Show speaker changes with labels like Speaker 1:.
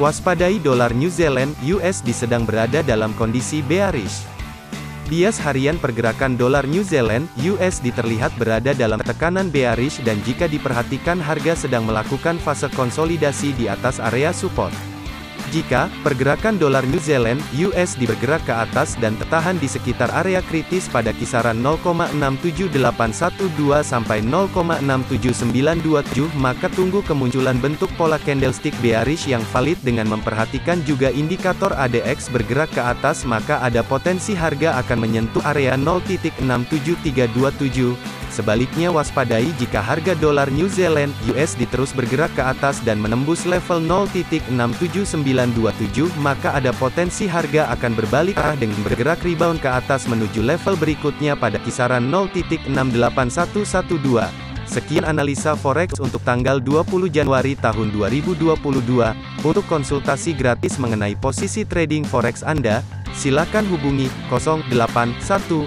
Speaker 1: Waspadai dolar New Zealand USD sedang berada dalam kondisi bearish. Bias harian pergerakan dolar New Zealand USD terlihat berada dalam tekanan bearish dan jika diperhatikan harga sedang melakukan fase konsolidasi di atas area support. Jika pergerakan dolar New Zealand (USD) bergerak ke atas dan tertahan di sekitar area kritis pada kisaran 0,67812 sampai 0,67927, maka tunggu kemunculan bentuk pola candlestick bearish yang valid dengan memperhatikan juga indikator ADX bergerak ke atas maka ada potensi harga akan menyentuh area 0.67327. Sebaliknya waspadai jika harga dolar New Zealand USD terus bergerak ke atas dan menembus level 0.67927 maka ada potensi harga akan berbalik arah dengan bergerak rebound ke atas menuju level berikutnya pada kisaran 0.68112. Sekian analisa forex untuk tanggal 20 Januari tahun 2022. Untuk konsultasi gratis mengenai posisi trading forex Anda, silakan hubungi 081212